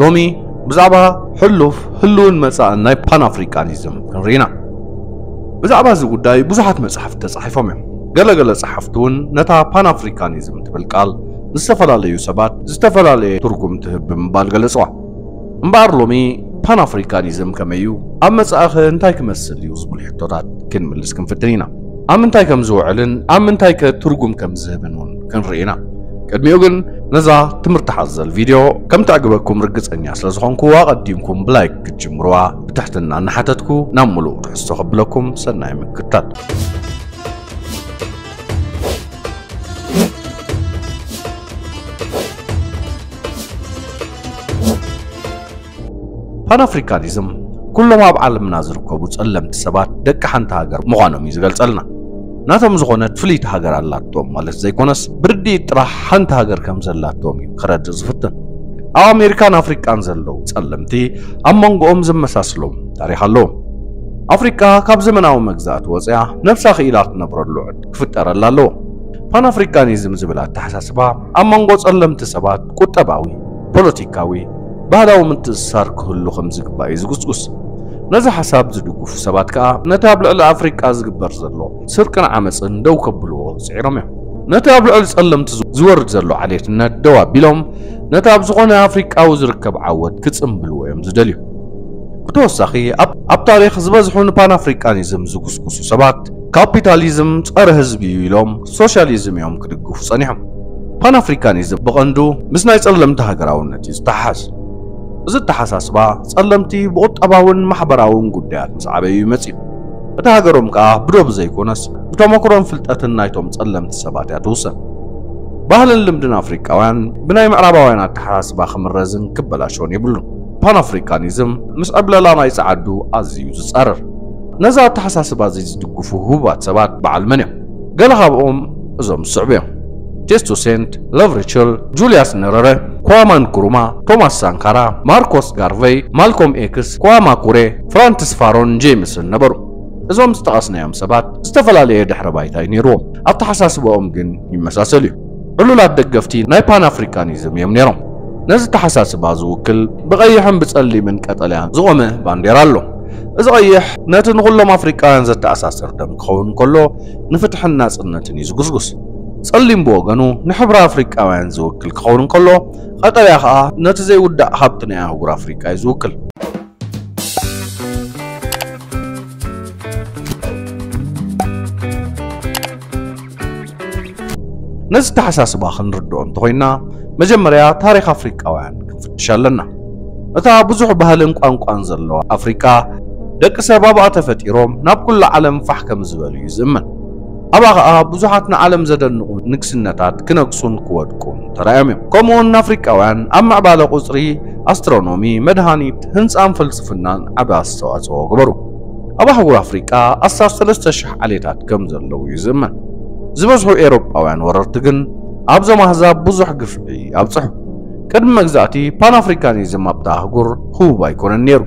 ሎሚ ብዛዕባ ሕሉፍ ህልውን መጻእን ናይ ፓን ኣፍሪካኒዝም ክንርኢ ኢና። ብዛዕባ እዚ ጉዳይ ብዙሓት መፅሓፍቲ ተጻሒፎም እዮም። ገለገለ ጸሓፍቲ እውን ነታ ፓን ትብል ቃል ንዝተፈላለዩ ሰባት ዝተፈላለየ ትርጉም ትህብ ብምባል ገለጽዋ። እምበኣር ሎሚ ፓን ኣፍሪካኒዝም ከመይ እዩ? ኣብ መጽኣኸ እንታይ ክመስል እዩ ዝብሉ ሕቶታት ክንምልስ ክንፍትን ኢና። ኣብ ምንታይ ከም ዝውዕልን ኣብ ምንታይ ከ ትርጉም ከም ዝህብን እውን ክንርኢ ቅድሚኡ ግን ነዛ ትምህርቲ ሓዘል ቪድዮ ከም ትዕግበኩም ርግጸኛ ስለ ዝኾንኩ ኣቐዲምኩም ብላይክ ክትጅምርዋ ብትሕትና እናሓተትኩ ናብ ሙሉእ ትሕዝቶ ከብለኩም ሰናይ ምክትታል። ፓን ኣፍሪካኒዝም ኩሎም ኣብ ዓለምና ዝርከቡ ጸለምቲ ሰባት ደቂ ሓንቲ ሃገር ምዃኖም እዩ ዝገልጸልና ናቶም ዝኾነት ፍልይቲ ሃገር ኣላቶም ማለት ዘይኮነስ ብርዲት ጥራሕ ሓንቲ ሃገር ከም ዘላቶም እዩ ክረድእ ዝፍትን ኣብ ኣሜሪካን ኣፍሪቃን ዘለው ጸለምቲ ኣብ መንጎኦም ዝመሳስሎም ታሪክ ኣለዎም። ኣፍሪቃ ካብ ዘመናዊ መግዛእቲ ወፅያ ነብሳ ክኢላ ትነብረሉ ዕድ ክፍጠረላ ኣለዎ። ፓን ዝብል ኣተሓሳስባ ኣብ መንጎ ጸለምቲ ሰባት ቁጠባዊ ፖለቲካዊ ባህላዊ ምትእስሳር ክህሉ ከም ዝግባእ እዩ ዝጉስጉስ ነዚ ሓሳብ ዝድግፉ ሰባት ከዓ ነቲ ኣብ ልዕሊ ኣፍሪቃ ዝግበር ዘሎ ስርቅን ዓመፅን ደው ከብልዎ ፅዒሮም እዮም ነቲ ኣብ ልዕሊ ጸለምቲ ዝወርድ ዘሎ ዓሌትነት ደው ኣቢሎም ነቲ ኣብ ዝኾነ ኣፍሪቃዊ ዝርከብ ዓወት ክጽምብልዎ እዮም ዝደልዩ ብተወሳኺ ኣብ ታሪክ ዝበዝሑ ንፓን ኣፍሪካኒዝም ዝጉስጉሱ ሰባት ካፒታሊዝም ጸረ ህዝቢ እዩ ኢሎም ሶሻሊዝም እዮም ክድግፉ ጸኒሖም ፓን ኣፍሪካኒዝም ብቐንዱ ምስ ናይ ጸለምቲ ሃገራውነት እዩ ዝተሓሓዝ እዚ ኣተሓሳስባ ጸለምቲ ብቁጠባውን ማሕበራውን ጉዳያት ምስ ዓበዩ ይመጽእ እቲ ሃገሮም ከዓ ብዶብ ዘይኮነስ ብተመክሮን ፍልጠትን ናይቶም ጸለምቲ ሰባት እያ ትውሰን ባህልን ልምድን ኣፍሪቃውያን ብናይ ምዕራባውያን ኣተሓሳስባ ክምረዝን ክበላሾን የብሉን። ፓን ኣፍሪካኒዝም ምስ ዕብለላ ናይ ጸዓዱ ኣዝዩ ዝጸርር ነዛ ኣተሓሳስባ እዚ ዝድግፉ ህቡባት ሰባት በዓል መን እዮም? ገለ ካብኦም እዞም ዝስዕቡ እዮም ቱሴንት ሎቨርቸር ጁልየስ ኔረሬ ኳማ ንኩሩማ ቶማስ ሳንካራ ማርኮስ ጋርቬይ ማልኮም ኤክስ ኳማ ኩሬ ፍራንትስ ፋኖን ጄምስን ነበሩ እዞም ዝጠቐስናዮም ሰባት ዝተፈላለየ ድሕረ ባይታ እዩ ነይርዎም። ኣተሓሳስበኦም ግን ይመሳሰሉ እዩ። ዕሉላት ደገፍቲ ናይ ፓን ኣፍሪካኒዝም እዮም ነይሮም። ነዚ ኣተሓሳስባ ዝውክል ብቐይሕን ብጸሊምን ቀጠልያን ዝቖመ ባንዴራ ኣሎ። እዚ ቀይሕ ነቲ ንኹሎም ኣፍሪቃውያን ዘተኣሳስር ደም ክኸውን ከሎ ንፍትሕን ናጽነትን እዩ ዝጉስጉስ صليم بوغنو نحبر أفريقيا وين زوكل خورن كله خطر يا خا نتزي ود حبتنا يا هو أفريقيا زوكل نز تحساس باخن ردون تخينا مجمريا تاريخ أفريقيا وان كفتشالنا أتا بزح بهالن قان قان زلوا أفريقيا دك سبب أتفتيروم ناب كل عالم فحكم زوالي زمن ከዓ ብዙሓት ንዓለም ዘደንቑ ንግስነታት ክነግሱን ክወድቁን ተራእዮም እዮም። ከምኡውን ኣፍሪቃውያን ኣብ ምዕባለ ቁፅሪ ኣስትሮኖሚ መድሃኒት ህንፃን ፍልስፍናን ዓብ ኣስተዋፅኦ ገበሩ ኣብ ኣህጉር ኣፍሪቃ ኣሳብ 3000 ዓሌታት ከም ዘለዉ እዩ ዝእመን። ዝበዝሑ ኤሮጳውያን ወረርቲ ግን ኣብዞም ኣህዛብ ብዙሕ ግፍዒ ኣብፅሑ። ቅድሚ መግዛእቲ ፓን ኣፍሪካኒዝም ኣብታ ኣህጉር ህቡብ ኣይኮነን ነይሩ።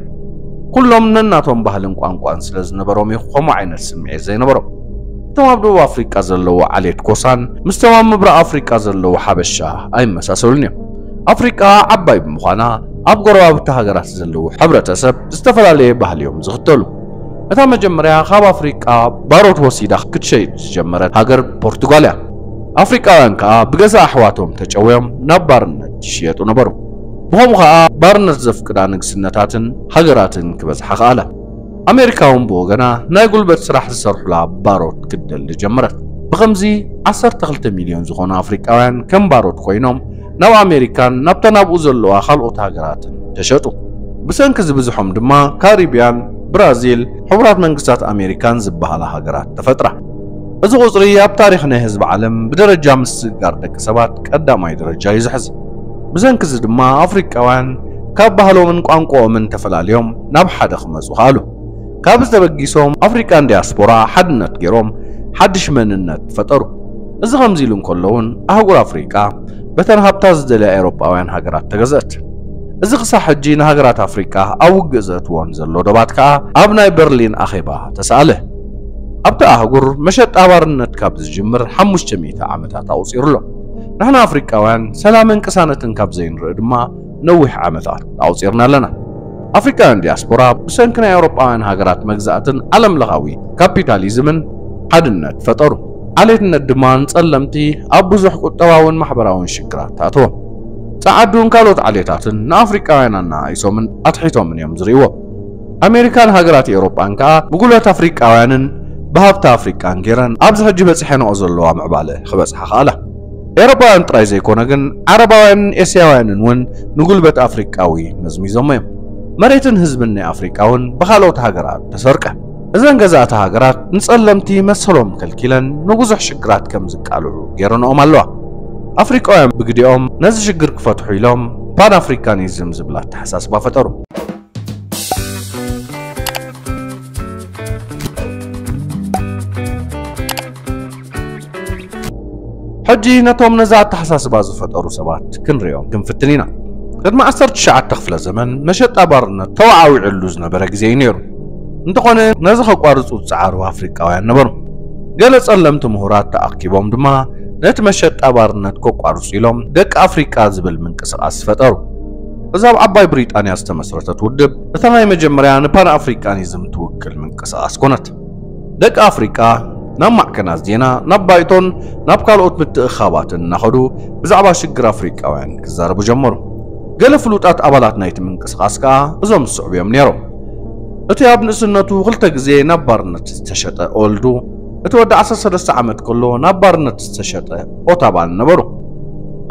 ኩሎም ነናቶም ባህልን ቋንቋን ስለ ዝነበሮም ከምኡ ዓይነት ስምዒት ዘይነበሮም እቶም ኣብ ደቡብ ኣፍሪቃ ዘለዉ ዓሌት ኮሳን ምስቶም ኣብ ምብራቕ ኣፍሪቃ ዘለዉ ሓበሻ ኣይመሳሰሉን እዮም። ኣፍሪቃ ዓባይ ብምዃና ኣብ ጎረባብቲ ሃገራት ዘለዉ ሕብረተሰብ ዝተፈላለየ ባህሊ እዮም ዝኽተሉ። እታ መጀመርያ ካብ ኣፍሪቃ ባሮት ወሲዳ ክትሸይጥ ዝጀመረት ሃገር ፖርቱጋል እያ። ኣፍሪቃውያን ከዓ ብገዛ ኣሕዋቶም ተጨውዮም ናብ ባርነት ይሽየጡ ነበሩ። ብኸምኡ ከዓ ባርነት ዘፍቅዳ ንግስነታትን ሃገራትን ክበዝሓ ከኣላ ኣሜሪካ እውን ብወገና ናይ ጉልበት ስራሕ ዝሰርሑላ ባሮት ክደሊ ጀመረት ብከምዚ 12 ሚልዮን ዝኾኑ ኣፍሪቃውያን ከም ባሮት ኮይኖም ናብ ኣሜሪካን ናብታ ናብኡ ዘለዋ ካልኦት ሃገራትን ተሸጡ ብሰንኪ ዝበዝሖም ድማ ካሪብያን ብራዚል ሕቡራት መንግስታት ኣሜሪካን ዝበሃላ ሃገራት ተፈጥራ እዚ ቁፅሪ ኣብ ታሪክ ናይ ህዝቢ ዓለም ብደረጃ ምስግጋር ደቂ ሰባት ቀዳማይ ደረጃ እዩ ዝሕዝ ብሰንኪ እዚ ድማ ኣፍሪቃውያን ካብ ባህሎምን ቋንቋኦምን ተፈላለዮም ናብ ሓደ ክመፁ ከኣሉ كابز تبجيسهم افريكان دياسبورا حدنت جيروم حدش من النت فترو إذا هم زيلون كلون بتن أفريقيا بتنهب تزدل أوروباويان هجرات تغزت از قصح حجي هجرات افريكا أو جزت وانزلوا دبعت كا ابناي برلين أخيبا تسأله أبدا أهجر مشت أبرنت كابز جمر حموش جميتا عمتا توصير له نحن وين سلام انكسانة كابزين ردما نوح عمتا تاوصيرنا لنا ኣፍሪካውያን ዲያስፖራ ብሰንኪ ናይ ኣውሮጳውያን ሃገራት መግዛእትን ዓለም ካፒታሊዝምን ሓድነት ፈጠሩ። ዓሌትነት ድማ ንጸለምቲ ኣብ ብዙሕ ቁጠባውን ማሕበራውን ሽግራት ተኣትዎም ጸዓዱን ካልኦት ዓሌታትን ንኣፍሪቃውያን ኣናኢሶምን ኣትሒቶምን እዮም ዝርእይዎ። ኣሜሪካን ሃገራት ኤውሮጳን ከዓ ብጉልበት ኣፍሪቃውያንን ብሃብቲ ኣፍሪቃን ጌረን ኣብዚ ሕጂ በፂሐንኦ ዘለዋ ምዕባለ ክበፅሓ ከኣላ ኤውሮጳውያን ጥራይ ዘይኮነ ግን ዓረባውያንን ኤስያውያንን እውን ንጉልበት ኣፍሪቃዊ መዝሚዞሞ እዮም مريتن هزب من أفريقاون بخالوت هاجرات تسرقه. إذن جزات هاجرات نسألمتي مسلم كالكيلن نجوزح شجرات كم زكالو جيرون أم الله. أفريقاهم بقديهم نز شجر كفتحوا لهم بان أفريقانيزم زبلات حساس بفترو. حجي نتوم نزات حساس بازو فترو سبات كن ريوم كن فتنينا. 19 ክፍለ ዘመን መሸጣ ባርነት ተዋዓዊዕሉ ዝነበረ ግዜ እዩ ነይሩ እንተኾነ ነዚ ከቋርፁ ዝፀዓሩ ኣፍሪቃውያን ነበሩ ገለ ጸለምቲ ምሁራት ተኣኪቦም ድማ ነቲ መሸጣ ባርነት ከቋርፁ ኢሎም ደቂ ኣፍሪቃ ዝብል ምንቅስቓስ ፈጠሩ እዛ ኣብ ዓባይ ብሪጣንያ ዝተመስረተት ውድብ እታ ናይ መጀመርያ ንፓን ኣፍሪቃኒዝም ትውክል ምንቅስቓስ ኮነት ደቂ ኣፍሪቃ ናብ ማዕከናት ዜና ናብ ባይቶን ናብ ካልኦት ምትእኻባትን እናኸዱ ብዛዕባ ሽግር ኣፍሪቃውያን ክዛረቡ ጀመሩ ገለ ፍሉጣት ኣባላት ናይቲ ምንቅስቓስ ከዓ እዞም ዝስዕቡ እዮም ነይሮም እቲ ኣብ ንእስነቱ ክልተ ግዜ ናብ ባርነት ዝተሸጠ ወልዱ እቲ ወዲ 13 ዓመት ከሎ ናብ ባርነት ዝተሸጠ ኦታባን ነበሩ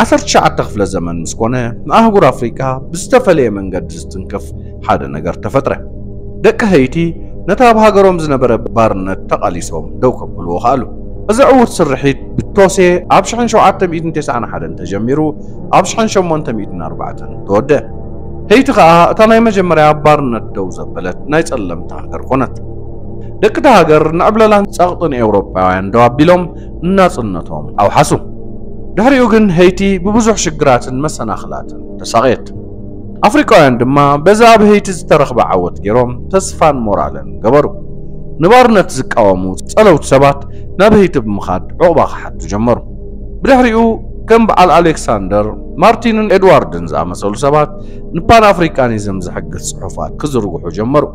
19 ክፍለ ዘመን ምስ ኮነ ንኣህጉር ኣፍሪካ ብዝተፈለየ መንገዲ ዝትንክፍ ሓደ ነገር ተፈጥረ ደቂ ሃይቲ ነታ ኣብ ሃገሮም ዝነበረ ባርነት ተቓሊሶም ደው ከብልዎ ከኣሉ እዚ ዕዉት ስርሒት ብቶሴ ኣብ 1791 ተጀሚሩ ኣብ 1804 ተወድአ heይቲ ከዓ እታ ናይ መጀመርያ ባርነት ደው ዘበለት ናይ ጸለምቲ ሃገር ኮነት ደቂ ሃገር ንዕብለላን ጸቕጥን ኤውሮጳውያን ደው ኣቢሎም እናጽነቶም ኣውሓሱ ድሕሪኡ ግን heይቲ ብብዙሕ ሽግራትን መሰናኽላትን ተሳቕየት ኣፍሪቃውያን ድማ በዛ ኣብ heይቲ ዝተረኽበ ዓወት ገይሮም ተስፋን ሞራልን ገበሩ نبارنت زكاومو صلوت سبات نبهيت بمخاد عقبا حد جمر بدحريو كم بعل ألكسندر مارتين إدواردن زامسلو سابات نبان أفريكانيزم زحق الصحفات كزرقحو جمر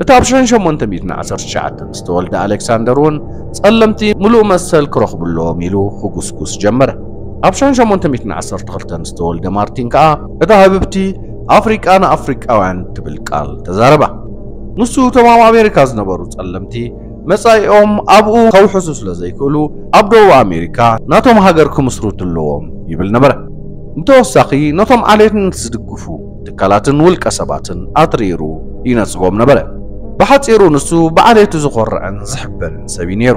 اتابشن شمونت ميتنا عصر شعاتن استولد ألكسندرون صلمتي ملو مسل كروخ بلو ميلو خقسقس جمر ابشن شمونت ميتنا عصر تخلتن استولد مارتين كا اتهببتي أفريكانا أفريكاوان تبلقال تزاربه ንሱ እቶም ኣሜሪካ ዝነበሩ ጸለምቲ መጻኢኦም ኣብኡ ከውሕሱ ስለ ዘይክእሉ ኣብ ደቡብ ኣሜሪካ ናቶም ሃገር ክምስርቱ ኣለዎም ይብል ነበረ። ብተወሳኺ ነቶም ዓሌትነት ዝድግፉ ትካላትን ውልቀ ሰባትን ኣትሪሩ ይነጽጎም ነበረ። ብሓፂሩ ንሱ ብዓሌቱ ዝኮርዕን ዝሕበንን ሰብ እዩ ነይሩ።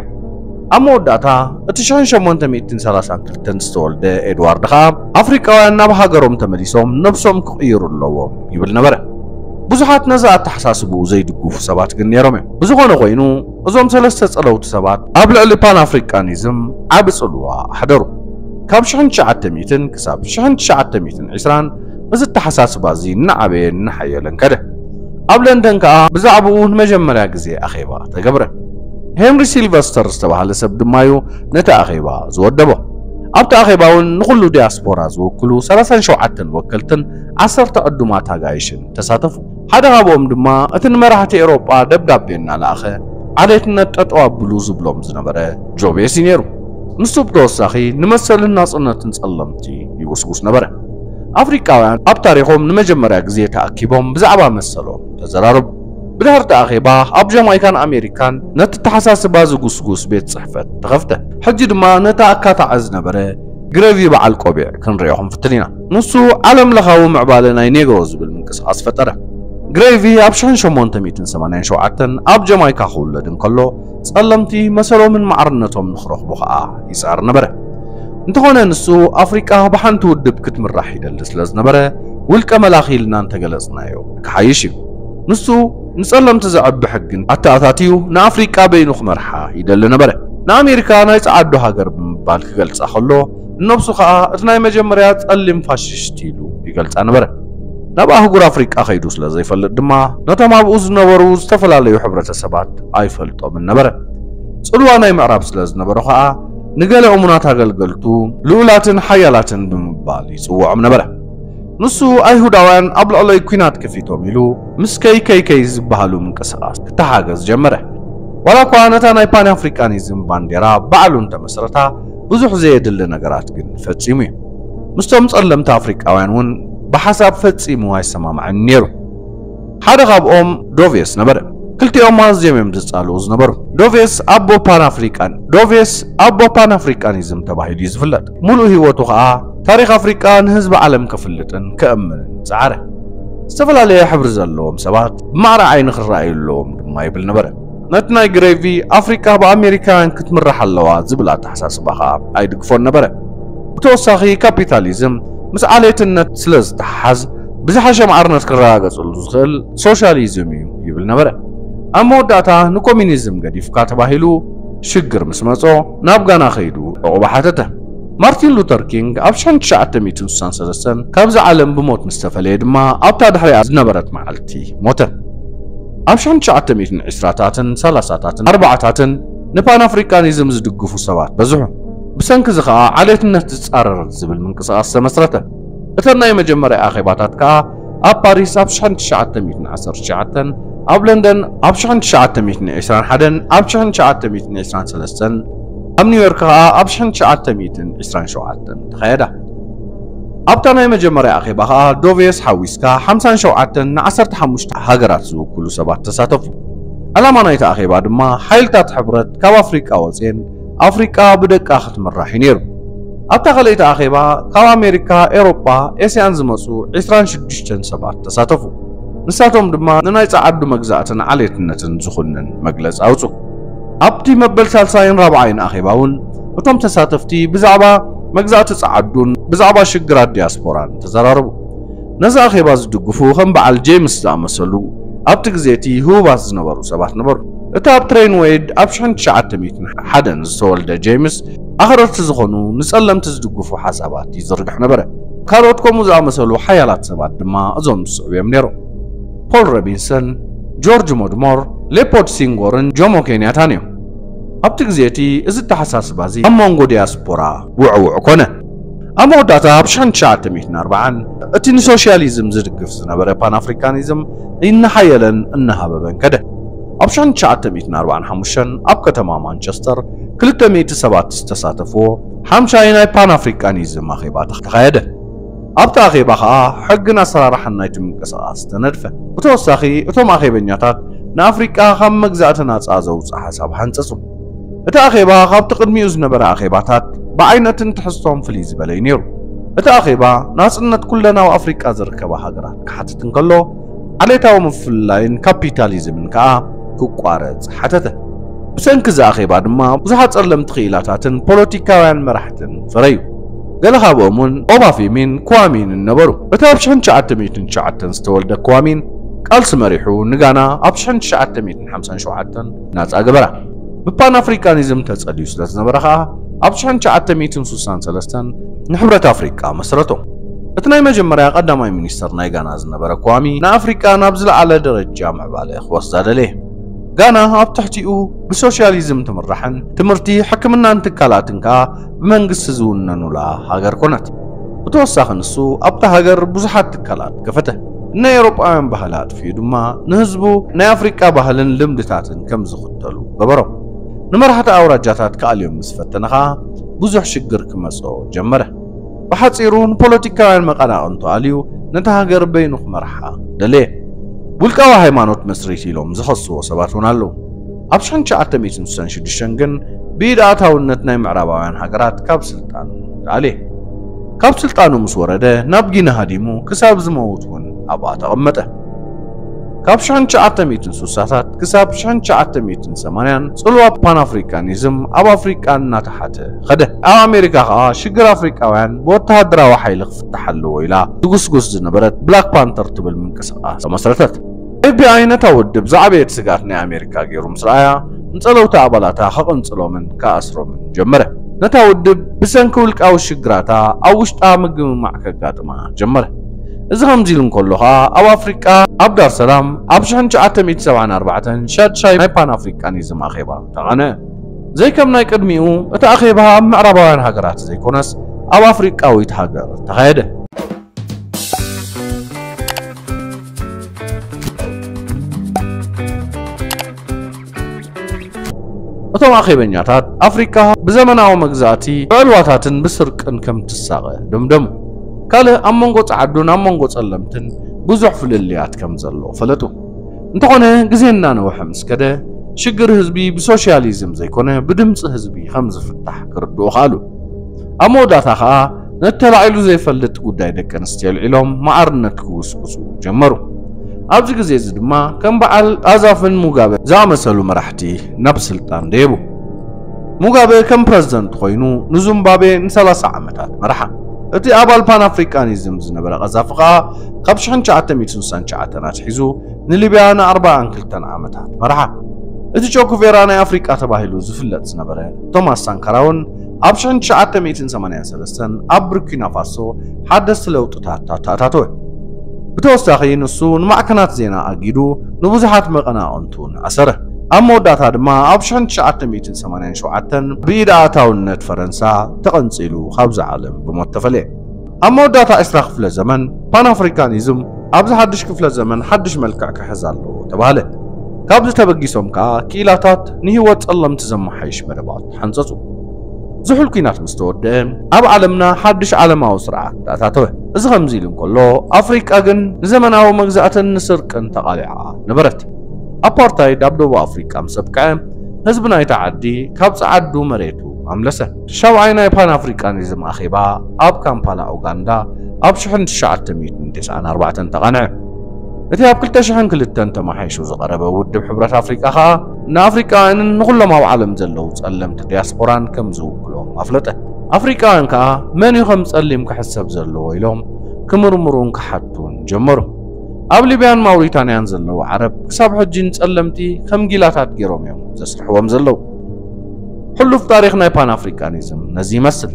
ኣብ መወዳእታ እቲ 1832 ዝተወልደ ኤድዋርድ ከዓ ኣፍሪቃውያን ናብ ሃገሮም ተመሊሶም ነብሶም ክቕይሩ ኣለዎም ይብል ነበረ ብዙሓት ነዚ ኣተሓሳስቡ ዘይድግፉ ሰባት ግን ነይሮም እዮም ብዝኾነ ኮይኑ እዞም ሰለስተ ጸለውቲ ሰባት ኣብ ልዕሊ ፓን ኣፍሪካኒዝም ዓብ ጽልዋ ኣሕደሩ ካብ 1900 ክሳብ 1920 እዚ ኣተሓሳስባ እዚ እናዓበየ እናሓየለን ከደ ኣብ ለንደን ከዓ ብዛዕባኡ ንመጀመርያ ግዜ ኣኼባ ተገብረ ሄንሪ ሲልቨስተር ዝተባሃለ ሰብ ድማ እዩ ነቲ ኣኼባ ዝወደቦ ኣብቲ ኣኼባ እውን ንኩሉ ዲያስፖራ ዝውክሉ 37 ወከልትን 10 ዕዱማት ኣጋይሽን ተሳተፉ ሓደ ካብኦም ድማ እቲ ንመራሕቲ ኤውሮጳ ደብዳቤ እናለኣኸ ዓሌትነት ጠጠው ኣቢሉ ዝብሎም ዝነበረ ጆቤሲ ነይሩ። ንሱ ብተወሳኺ ንመሰልን ናጽነትን ጸለምቲ ይጉስጉስ ነበረ። ኣፍሪቃውያን ኣብ ታሪኾም ንመጀመርያ ግዜ ተኣኪቦም ብዛዕባ መሰሎም ተዘራረቡ ብድሕሪ ኣኼባ ኣብ ጀማይካን ኣሜሪካን ነቲ ተሓሳስባ ዝጉስጉስ ቤት ጽሕፈት ተኸፍተ። ሕጂ ድማ ነታ ኣካታዐ ዝነበረ ግረቪ በዓል ቆቢዕ ክንሪኦም ፍትን ኢና። ንሱ ዓለም ለኻዊ ምዕባለ ናይ ኔግሮ ዝብል ምንቅስቓስ ፈጠረ ግሬቪ ኣብ 1887 ኣብ ጀማይካ ክውለድ እንከሎ ጸለምቲ መሰሎምን ማዕርነቶም ንኽረኽቡ ከዓ ይጻር ነበረ እንተኾነ ንሱ ኣፍሪቃ ብሓንቲ ውድብ ክትምራሕ ይደሊ ስለ ዝነበረ ውልቀ መላኺ ኢልና እንተገለጽናዮ ክሓይሽ እዩ ንሱ ንጸለምቲ ዘዕቢ ሕግን ኣተኣታትዩ ንኣፍሪቃ በይኑ ክመርሓ ይደሊ ነበረ ንኣሜሪካ ናይ ጸዓዱ ሃገር ብምባል ክገልጻ ከሎ እነብሱ ከዓ እቲ ናይ መጀመርያ ጸሊም ፋሽስት ኢሉ ይገልጻ ነበረ ናብ ኣህጉር ኣፍሪቃ ከይዱ ስለ ዘይፈልጥ ድማ ነቶም ኣብኡ ዝነበሩ ዝተፈላለዩ ሕብረተሰባት ኣይፈልጦምን ነበረ ጽልዋ ናይ ምዕራብ ስለ ዝነበረ ከዓ ንገለ እሙናት ኣገልገልቱ ልኡላትን ሓያላትን ብምባል ይጽውዖም ነበረ ንሱ ኣይሁዳውያን ኣብ ልዕለይ ኩናት ከፊቶም ኢሉ ምስ ከይከይከይ ዝበሃሉ ምንቅስቓስ ክተሓገዝ ጀመረ። ዋላ እኳ ነታ ናይ ፓን ኣፍሪካኒዝም ባንዴራ ባዕሉ እንተመስረታ ብዙሕ ዘየድሊ ነገራት ግን ፈጺሙ እዩ። ምስቶም ጸለምቲ ኣፍሪቃውያን እውን ብሓሳብ ፈጺሙ ኣይሰማምዐን ነይሩ። ሓደ ካብኦም ዶቬስ ነበረ። ክልቲኦም ኣዝዮም እዮም ዝጻልኡ ዝነበሩ። ዶቬስ ኣቦ ፓን ኣፍሪቃን ዶቬስ ኣቦ ፓን ተባሂሉ እዩ ዝፍለጥ። ሙሉእ ህይወቱ ከዓ ታሪክ ኣፍሪቃ ንህዝቢ ዓለም ክፍልጥን ክእምንን ፃዕረ ዝተፈላለየ ሕብሪ ዘለዎም ሰባት ብማዕረ ዓይኒ ክረኣዩ ኣለዎም ድማ ይብል ነበረ። ነቲ ናይ ግሬቪ ኣፍሪካ ብኣሜሪካውያን ክትምራሕ ኣለዋ ዝብል ኣተሓሳስባ ከዓ ኣይድግፎን ነበረ። ብተወሳኺ ካፒታሊዝም ምስ ዓሌትነት ስለ ዝተሓሓዝ ብዝሓሸ ማዕርነት ክረጋገፀሉ ዝኽእል ሶሻሊዝም እዩ ይብል ነበረ። ኣብ መወዳእታ ንኮሚኒዝም ገዲፍካ ተባሂሉ ሽግር ምስ መጾ ናብ ጋና ኸይዱ ዕቑባ ማርቲን ሉተር ኪንግ ኣብ 1963 ካብዚ ዓለም ብሞት ምስ ተፈለየ ድማ ኣብታ ድሕሪኣ ዝነበረት መዓልቲ ሞተ። ኣብ 1920ታትን 30ታትን 4ታትን ንፓን ዝድግፉ ሰባት በዝሑ ብሰንኪ እዚ ከዓ ዓሌትነት ዝጻረር ዝብል ምንቅስቓስ ተመስረተ። እተን ናይ መጀመርያ ኣኼባታት ከዓ ኣብ ፓሪስ ኣብ 1919 ኣብ ለንደን ኣብ 1921 ኣብ 1923 ኣብ ኒውዮርክ ከዓ ኣብ 1927 ተኸየዳ ኣብታ ናይ መጀመርያ ኣኼባ ከዓ ዶቬስ ሓዊስካ 57 ን15 ሃገራት ዝውክሉ ሰባት ተሳተፉ። ዓላማ ናይቲ ኣኼባ ድማ ሓይልታት ሕብረት ካብ ኣፍሪቃ ወፅን ኣፍሪቃ ብደቃ ክትምራሕ እዩ ነይሩ። ኣብታ ካልአይቲ ኣኼባ ካብ ኣሜሪካ ኤሮጳ ኤስያን ዝመፁ 26 ሰባት ተሳተፉ። ንሳቶም ድማ ንናይ ጸዓዱ መግዛእትን ዓሌትነትን ዝኹንን መግለፂ ኣውፁ ኣብቲ መበል ሳልሳይን ራብዓይን ኣኼባ እውን እቶም ተሳተፍቲ ብዛዕባ መግዛእቲ ጸዓዱን ብዛዕባ ሽግራት ዲያስፖራን ተዘራረቡ ነዚ ኣኼባ ዝድግፉ ከም በዓል ጄምስ ዝኣመሰሉ ኣብቲ ግዜ እቲ ህቡባት ዝነበሩ ሰባት ነበሩ እቲ ኣብ ትሪኒዳድ ኣብ 1901 ዝተወልደ ጄምስ ኣኽረርቲ ዝኾኑ ንጸለምቲ ዝድግፉ ሓሳባት ይዝርግሕ ነበረ። ካልኦት ከምኡ ዝኣመሰሉ ሓያላት ሰባት ድማ እዞም ዝስዕቡ እዮም ነይሮም። ፖል ሮቢንሰን ጆርጅ ፓድሞር ሊዮፖልድ ሴንጎርን ጆሞ ኬንያታን እዮም። ኣብቲ ግዜ እቲ እዚ ተሓሳስባ እዚ ኣብ መንጎ ዲያስፖራ ውዕውዕ ኮነ። ኣብ መወዳእታ ኣብ 1940 እቲ ንሶሻሊዝም ዝድግፍ ዝነበረ ፓን ኣፍሪካኒዝም ይነሓየለን እናሃበበን ከደ آبشان چهار تمیت نروان هموشن آب کتما مانچستر کل تمیت سبات استساتفو همچاین پان آفریکانیزم مخیبات خیده. آب تاخی بخا حق نصر رحم نیتم کس است ندفه. اتو ساخی اتو مخی بنیاتات نافریکا خم مجزات نات آزوز حساب هنتسم. اتاخی بخا بتقدمی از نبر آخی باتات بعینت تحسطم فلیز بلینیرو. اتاخی با ناس انت کلنا و آفریکا زرک به هجرت که حتی تنقلو علیت و مفلین کپیتالیزم کآ ክቋረጽ ሓተተ ብሰንኪ እዚ ኣኼባ ድማ ብዙሓት ጸለምቲ ክኢላታትን ፖለቲካውያን መራሕትን ፈረዩ ገለ ካብኦም እውን ኦባፊሚን ክዋሚንን ነበሩ እቲ ኣብ 1909 ዝተወልደ ክዋሚን ቃልሲ መሪሑ ንጋና ኣብ 1957 ናፃ ገበራ ብፓን ኣፍሪካኒዝም ተጸልዩ ስለ ዝነበረ ከዓ ኣብ 1963 ንሕብረት ኣፍሪቃ መስረቶ እቲ ናይ መጀመርያ ቀዳማይ ሚኒስተር ናይ ጋና ዝነበረ ክዋሚ ንኣፍሪቃ ናብ ዝለዓለ ደረጃ ምዕባለ ክወስዳ ደለየ ጋና ኣብ ትሕቲኡ ብሶሻሊዝም ትምራሕን ትምህርቲ ሕክምናን ትካላትን ከዓ ብመንግስቲ ዝውነኑላ ሃገር ኮነት ብተወሳኺ ንሱ ኣብታ ሃገር ብዙሓት ትካላት ከፈተ ናይ ኤውሮጳውያን ባህሊ ኣጥፍዩ ድማ ንህዝቡ ናይ ኣፍሪቃ ባህልን ልምድታትን ከም ዝኽተሉ ገበሮም ንመራሕቲ ኣውራጃታት ከኣልዮም ምስ ፈተነ ከዓ ብዙሕ ሽግር ክመጾ ጀመረ ብሓፂሩ ንፖለቲካውያን መቐናቕንቶ ኣልዩ ነታ ሃገር በይኑ ክመርሓ ደለየ ውልቃዊ ሃይማኖት መስሪት ኢሎም ዝኸስዎ ሰባት እውን ኣለዉ ኣብ 1966 ግን ብኢድ ኣታውነት ናይ ምዕራባውያን ሃገራት ካብ ስልጣን ዳልየ ካብ ስልጣኑ ምስ ወረደ ናብ ጊነ ሃዲሙ ክሳብ ዝመውት እውን ኣብኣ ተቐመጠ ካብ 1960ታት ክሳብ 1980 ጽልዋ ፓን ኣፍሪካኒዝም ኣብ ኣፍሪቃ እናተሓተ ኸደ። ኣብ ኣሜሪካ ከዓ ሽግር ኣፍሪቃውያን ብወተሃደራዊ ሓይሊ ክፍታሕ ኣለዎ ኢላ ትጉስጉስ ዝነበረት ብላክ ፓንተር ትብል ምንቅስቓስ ተመስረተት ኤፍቢኣይ ነታ ውድብ ዝዓበየት ስጋት ናይ ኣሜሪካ ገይሩ ምስ ረኣያ ንጸለውቲ ኣባላታ ከቐንጽሎምን ከኣስሮምን ጀመረ። ነታ ውድብ ብሰንኪ ውልቃዊ ሽግራታ ኣብ ውሽጣ ምግምማዕ ከጋጥማ ጀመረ إذا هم زيلون كلها أو أفريقيا. عبد السلام أبشان جاتميت سبعة أربعة شاد شاي بان أفريقيانيزم أخيبا. تغنى زي كم نايك أدميو أتأخيبها معربان هجرات زي كونس أو أفريقيا ويتهاجر تغيده أتوم أخيبنياتات أفريقيا بزمن أو مجزاتي علواتاتن بسرق إن تساقه دم دم ካልእ ኣብ መንጎ ፃዓዱን ኣብ መንጎ ጸለምትን ብዙሕ ፍልልያት ከም ዘሎ ፈለጡ። እንተኾነ ግዜ እናነውሐ ምስ ከደ ሽግር ህዝቢ ብሶሽያሊዝም ዘይኮነ ብድምፂ ህዝቢ ከም ዝፍታሕ ክርድኡ ኸኣሉ። ኣብ መወዳእታ ከዓ ነቲ ዘይፈልጥ ጉዳይ ደቂ ኣንስትዮ ልዒሎም ማዕርነት ክውስውሱ ጀመሩ። ኣብዚ ግዜ እዚ ድማ ከም በዓል ቀዛፍን ሙጋበ ዝኣመሰሉ መራሕቲ ናብ ስልጣን ደየቡ። ሙጋበ ከም ፕረዚደንት ኮይኑ ንዙምባቤ ን30 ዓመታት መርሓ እቲ ኣባል ፓን ኣፍሪካኒዝም ዝነበረ ቀዛፊ ከዓ ካብ 1969 ኣትሒዙ ንሊብያ ን42 ዓመታት መርሓ። እቲ ቼ ጉቬራ ናይ ኣፍሪቃ ተባሂሉ ዝፍለጥ ዝነበረ ቶማስ ሳንካራ እውን ኣብ 1983 ኣብ ቡርኪና ፋሶ ሓደስቲ ለውጥታት ኣተኣታተወ ብተወሳኺ ንሱ ንማዕከናት ዜና ኣጊዱ ንብዙሓት መቐናቕንቱን ኣሰረ أموداتها دما أبشان شعات ميتين سمانين شعاتن بيداتاون نت فرنسا تقنسيلو خبز عالم بمتفلي أموداتها إسراخ في الزمن بان أفريكانيزم أبز حدش كفل الزمن حدش ملكع كحزالو تبالي كابز تبقيسهم كا كيلاتات نهيوات اللهم تزمحيش مرباط حنصصو زحول كينات مستودم أب عالمنا حدش عالم أو سرعة تاتاتوه إذا خمزيلن كله أفريقيا جن زمن أو مجزأة النسر كان تقالعة نبرت ኣፓርታይድ ኣብ ደቡብ ኣፍሪቃ ምስ ኣብቅዐ ህዝቢ ናይታ ዓዲ ካብ ጸዓዱ መሬቱ ኣምለሰ ሻብዓይ ናይ ፓን ኣፍሪካኒዝም ኣኼባ ኣብ ካምፓላ ኡጋንዳ ኣብ 1994 ተቓንዐ እቲ ኣብ 2002 ተመሓይሹ ዝቐረበ ውድብ ሕብረት ኣፍሪቃ ከዓ ንኣፍሪቃውያንን ንኹሎም ኣብ ዓለም ዘለው ጸለምቲ ዲያስፖራን ከም ዝውክሎም ኣፍለጠ ኣፍሪቃውያን ከዓ መን እዩ ከም ጸሊም ክሕሰብ ዘለዎ ኢሎም ክምርምሩን ክሓቱን ጀመሩ أو لبيان موريتانيان زلو عرب كساب حجين تسألمتي كم جيلاتات جيروم يوم زسرحوهم زلو حلو في تاريخنا يبان أفريكانيزم نزي مسل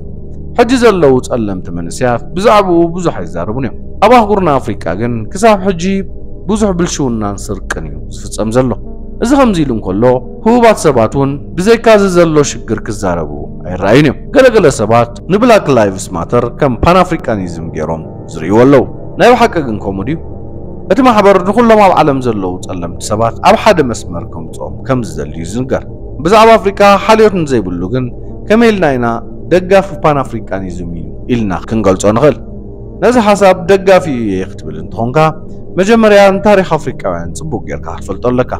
حج زلو تسألمت من سياف بزعبو بزح يزاربون يوم أباه قرنا أفريكا جن كساب حجي بزح بلشونا نصر كنيو زفتسأم زلو إذا خمزي لون كله هو بات سباتون بزي كاز زلو شكر كزاربو أي رأينيو قلقل سبات نبلاك لايفز ماتر كم بان أفريكانيزم جيروم زريو اللو نايو حقا جن እቲ ማሕበር ንኩሎም ኣብ ዓለም ዘለው ጸለምቲ ሰባት ኣብ ሓደ መስመር ከምፅኦም ከም ዝደልዩ ዝንገር። ብዛዕባ ኣፍሪካ ሓልዮት እንዘይብሉ ግን ከመይ ኢልና ኢና? ደጋፊ ፓን ኣፍሪካኒዝም እዩ ኢልና ክንገልጾ ንኽእል። ነዚ ሓሳብ ደጋፊ እየ ክትብል እንትኾንካ መጀመርያ ንታሪክ ኣፍሪቃውያን ጽቡቅ ጌርካ ክትፈልጦ ኣለካ።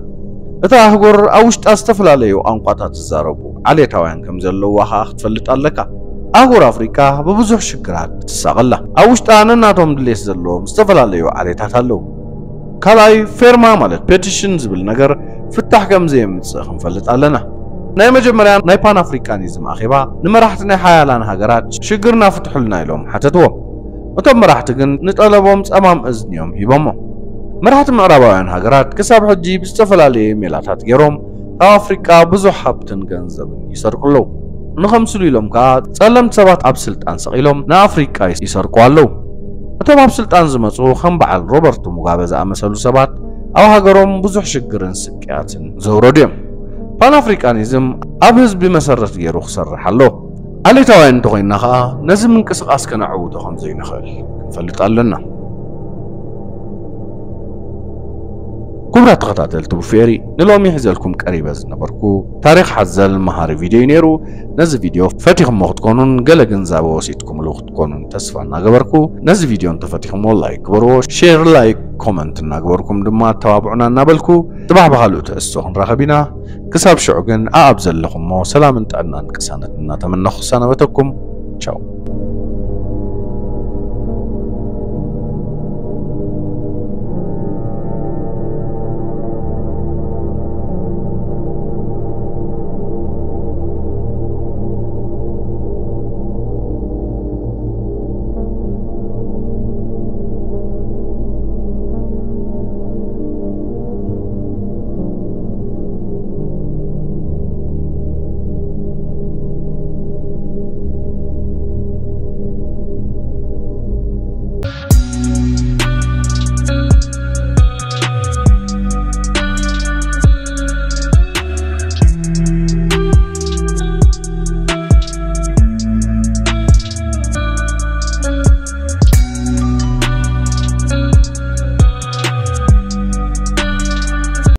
እታ ኣህጉር ኣብ ውሽጣ ዝተፈላለዩ ቋንቋታት ዝዛረቡ ዓሌታውያን ከም ዘለዋ ከዓ ክትፈልጥ ኣለካ። ኣህጉር ኣፍሪቃ ብብዙሕ ሽግራት ትሳቐላ። ኣብ ውሽጣ ነናቶም ድሌት ዘለዎም ዝተፈላለዩ ዓሌታት ኣለዉ ካልኣይ ፌርማ ማለት ፔቲሽን ዝብል ነገር ፍታሕ ከም ዘየምፅእ ክንፈልጥ ኣለና ናይ መጀመርያ ናይ ፓን ኣፍሪካኒዝም ኣኼባ ንመራሕቲ ናይ ሓያላን ሃገራት ሽግርና ፍትሑልና ኢሎም ሓተትዎም እቶም መራሕቲ ግን ንጠለቦም ጸማም እዝንዮም ሂቦሞ መራሕቲ ምዕራባውያን ሃገራት ክሳብ ሕጂ ብዝተፈላለየ ሜላታት ገይሮም ኣብ ኣፍሪቃ ብዙሕ ሃብትን ገንዘብን ይሰርቁ ኣለዉ ንኸምስሉ ኢሎም ከዓ ጸለምቲ ሰባት ኣብ ስልጣን ሰቒሎም ንኣፍሪቃ ይሰርቁ ኣለዉ እቶም ኣብ ስልጣን ዝመፁ ከም በዓል ሮበርት ሙጋበ ዝኣመሰሉ ሰባት ኣብ ሃገሮም ብዙሕ ሽግርን ስቅያትን ዘውረዱ እዮም ፓን ኣፍሪካኒዝም ኣብ ህዝቢ መሰረት ገይሩ ክሰርሕ ኣሎ ዓሌታውያን እንተኮይንና ከዓ ነዚ ምንቅስቓስ ከነዕውቶ ከም ዘይንኽእል ክንፈልጥ ኣለና ክቡራት ተኸታተልቲ ቡፌሪ ንሎሚ ሒዘልኩም ቀሪበ ዝነበርኩ ታሪክ ሓዘል መሃሪ ቪድዮ ነይሩ። ነዚ ቪድዮ ፈቲኹሞ ክትኮኑን ገለ ግንዛበ ወሲድኩምሉ ክትኮኑን ተስፋ እናገበርኩ ነዚ ቪድዮ እንተፈቲኹሞ like ግበርዎ share like comment እናገበርኩም ድማ ተባብዑና እናበልኩ ጽባሕ ብካልእ ትእስቶ ክንራኸብ ኢና። ክሳብ ሽዑ ግን ኣኣብ ዘለኹሞ ሰላምን ጥዕናን ቅሳነት እናተመነኹ ክሰናበተኩም። ቻው